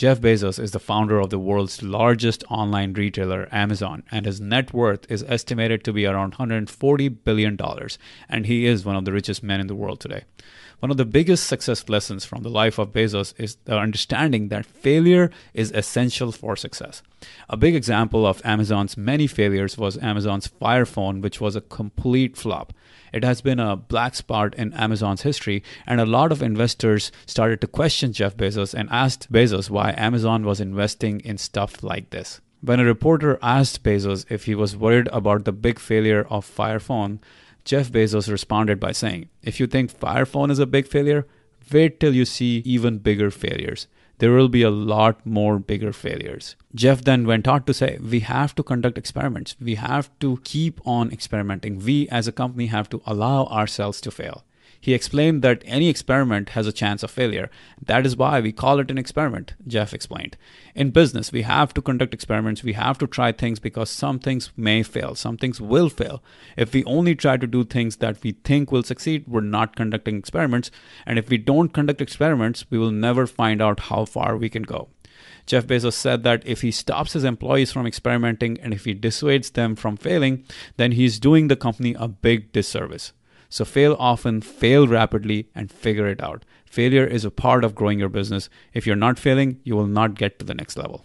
Jeff Bezos is the founder of the world's largest online retailer, Amazon, and his net worth is estimated to be around $140 billion, and he is one of the richest men in the world today. One of the biggest success lessons from the life of Bezos is the understanding that failure is essential for success. A big example of Amazon's many failures was Amazon's Fire Phone, which was a complete flop. It has been a black spot in Amazon's history, and a lot of investors started to question Jeff Bezos and asked Bezos why Amazon was investing in stuff like this. When a reporter asked Bezos if he was worried about the big failure of Fire Phone, Jeff Bezos responded by saying, If you think Fire Phone is a big failure, wait till you see even bigger failures. There will be a lot more bigger failures. Jeff then went on to say, We have to conduct experiments. We have to keep on experimenting. We as a company have to allow ourselves to fail. He explained that any experiment has a chance of failure. That is why we call it an experiment, Jeff explained. In business, we have to conduct experiments. We have to try things because some things may fail, some things will fail. If we only try to do things that we think will succeed, we're not conducting experiments. And if we don't conduct experiments, we will never find out how far we can go. Jeff Bezos said that if he stops his employees from experimenting and if he dissuades them from failing, then he's doing the company a big disservice. So fail often, fail rapidly, and figure it out. Failure is a part of growing your business. If you're not failing, you will not get to the next level.